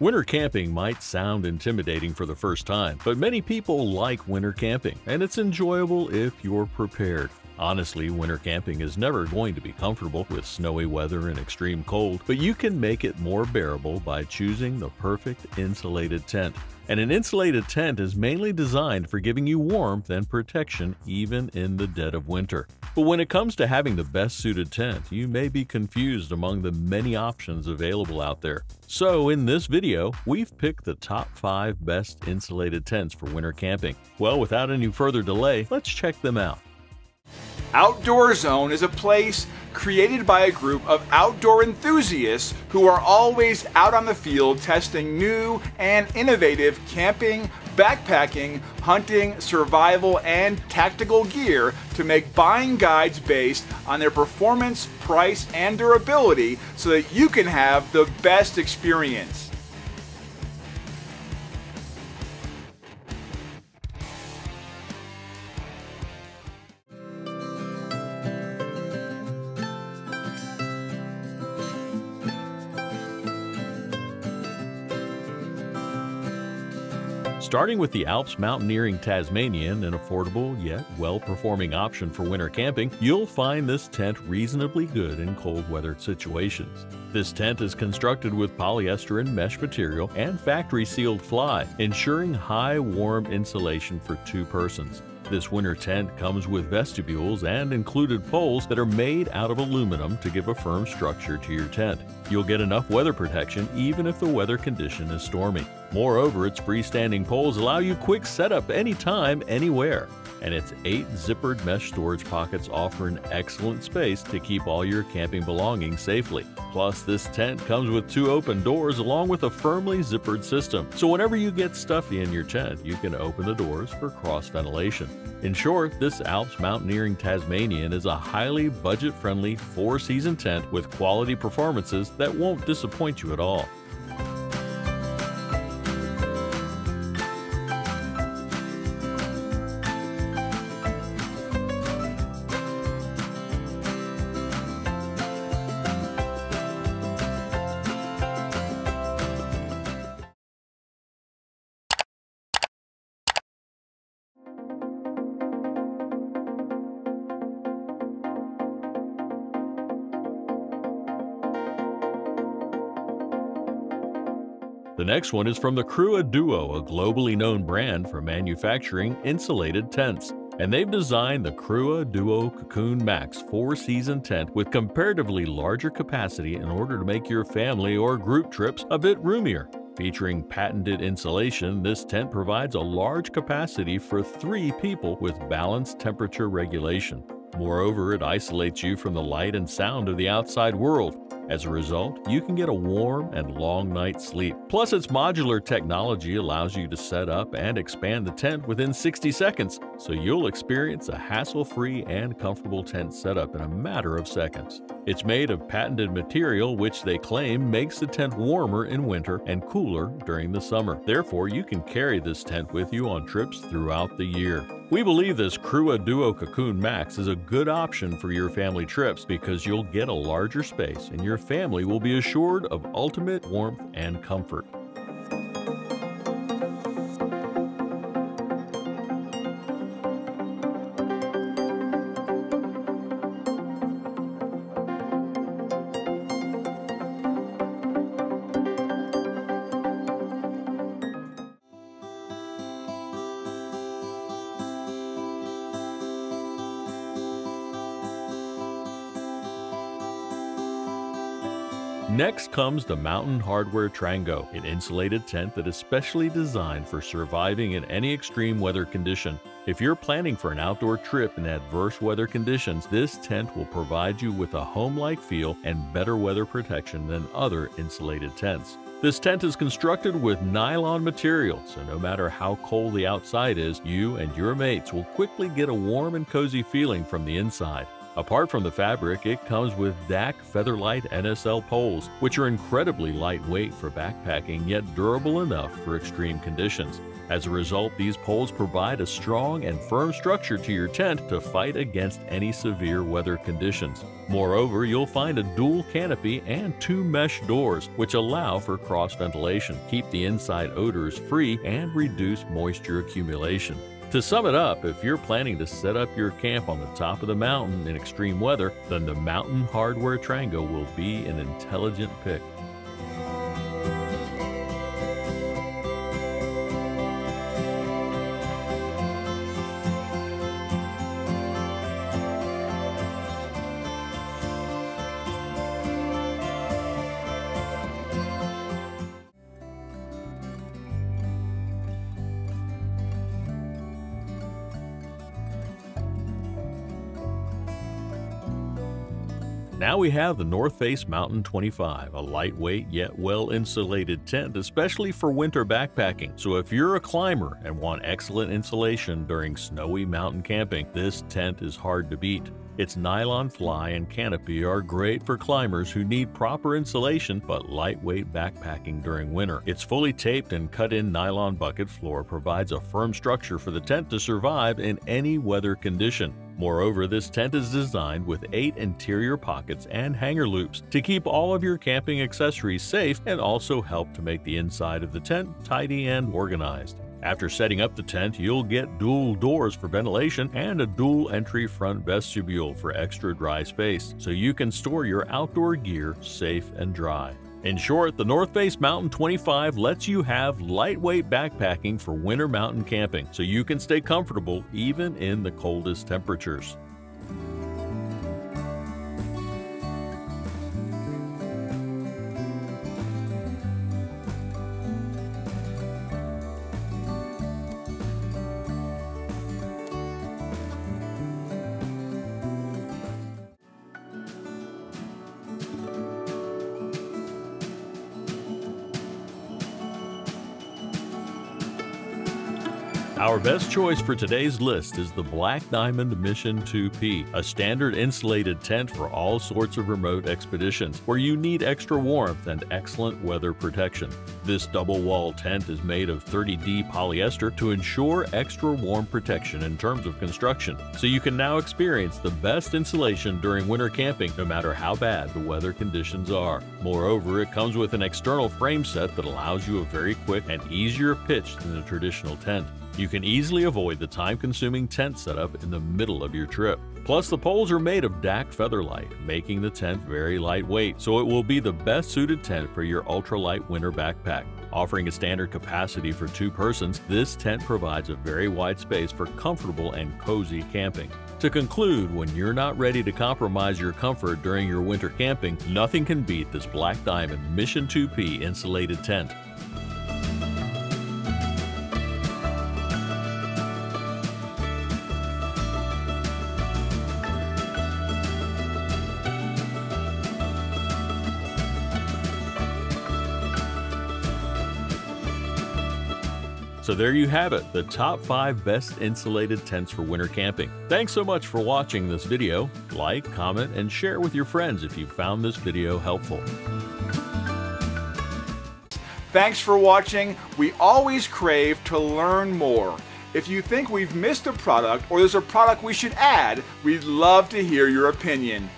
Winter camping might sound intimidating for the first time, but many people like winter camping, and it's enjoyable if you're prepared. Honestly, winter camping is never going to be comfortable with snowy weather and extreme cold, but you can make it more bearable by choosing the perfect insulated tent. And an insulated tent is mainly designed for giving you warmth and protection even in the dead of winter. But when it comes to having the best suited tent, you may be confused among the many options available out there. So in this video, we've picked the top 5 best insulated tents for winter camping. Well, without any further delay, let's check them out. Outdoor Zone is a place created by a group of outdoor enthusiasts who are always out on the field testing new and innovative camping, backpacking, hunting, survival, and tactical gear to make buying guides based on their performance, price, and durability so that you can have the best experience. Starting with the Alps Mountaineering Tasmanian, an affordable yet well-performing option for winter camping, you'll find this tent reasonably good in cold weather situations. This tent is constructed with polyester and mesh material and factory sealed fly, ensuring high warm insulation for two persons. This winter tent comes with vestibules and included poles that are made out of aluminum to give a firm structure to your tent. You'll get enough weather protection even if the weather condition is stormy. Moreover, its freestanding poles allow you quick setup anytime, anywhere and its eight zippered mesh storage pockets offer an excellent space to keep all your camping belongings safely. Plus, this tent comes with two open doors along with a firmly zippered system, so whenever you get stuffy in your tent, you can open the doors for cross ventilation. In short, this Alps Mountaineering Tasmanian is a highly budget-friendly four-season tent with quality performances that won't disappoint you at all. The next one is from the Crua Duo, a globally known brand for manufacturing insulated tents. And they've designed the Crua Duo Cocoon Max 4-season tent with comparatively larger capacity in order to make your family or group trips a bit roomier. Featuring patented insulation, this tent provides a large capacity for three people with balanced temperature regulation. Moreover, it isolates you from the light and sound of the outside world, as a result, you can get a warm and long night's sleep. Plus, its modular technology allows you to set up and expand the tent within 60 seconds, so you'll experience a hassle-free and comfortable tent setup in a matter of seconds. It's made of patented material which they claim makes the tent warmer in winter and cooler during the summer. Therefore, you can carry this tent with you on trips throughout the year. We believe this Crua Duo Cocoon Max is a good option for your family trips because you'll get a larger space and your family will be assured of ultimate warmth and comfort. Next comes the Mountain Hardwear Trango, an insulated tent that is specially designed for surviving in any extreme weather condition. If you're planning for an outdoor trip in adverse weather conditions, this tent will provide you with a home-like feel and better weather protection than other insulated tents. This tent is constructed with nylon material, so no matter how cold the outside is, you and your mates will quickly get a warm and cozy feeling from the inside. Apart from the fabric, it comes with DAC Featherlight NSL poles, which are incredibly lightweight for backpacking yet durable enough for extreme conditions. As a result, these poles provide a strong and firm structure to your tent to fight against any severe weather conditions. Moreover, you'll find a dual canopy and two mesh doors, which allow for cross ventilation, keep the inside odors free, and reduce moisture accumulation. To sum it up, if you're planning to set up your camp on the top of the mountain in extreme weather, then the Mountain Hardwear Trango will be an intelligent pick. Now we have the North Face Mountain 25, a lightweight yet well insulated tent, especially for winter backpacking. So if you're a climber and want excellent insulation during snowy mountain camping, this tent is hard to beat. Its nylon fly and canopy are great for climbers who need proper insulation but lightweight backpacking during winter. Its fully taped and cut-in nylon bucket floor provides a firm structure for the tent to survive in any weather condition. Moreover, this tent is designed with eight interior pockets and hanger loops to keep all of your camping accessories safe and also help to make the inside of the tent tidy and organized. After setting up the tent, you'll get dual doors for ventilation and a dual entry front vestibule for extra dry space, so you can store your outdoor gear safe and dry. In short, the North Face Mountain 25 lets you have lightweight backpacking for winter mountain camping so you can stay comfortable even in the coldest temperatures. Our best choice for today's list is the Black Diamond Mission 2P, a standard insulated tent for all sorts of remote expeditions where you need extra warmth and excellent weather protection. This double wall tent is made of 30D polyester to ensure extra warm protection in terms of construction, so you can now experience the best insulation during winter camping no matter how bad the weather conditions are. Moreover, it comes with an external frame set that allows you a very quick and easier pitch than a traditional tent. You can easily avoid the time-consuming tent setup in the middle of your trip. Plus, the poles are made of DAC Featherlight, making the tent very lightweight, so it will be the best suited tent for your ultralight winter backpack. Offering a standard capacity for two persons, this tent provides a very wide space for comfortable and cozy camping. To conclude, when you're not ready to compromise your comfort during your winter camping, nothing can beat this Black Diamond Mission 2P insulated tent. So there you have it, the top 5 best insulated tents for winter camping. Thanks so much for watching this video. Like, comment, and share with your friends if you found this video helpful. Thanks for watching. We always crave to learn more. If you think we've missed a product or there's a product we should add, we'd love to hear your opinion.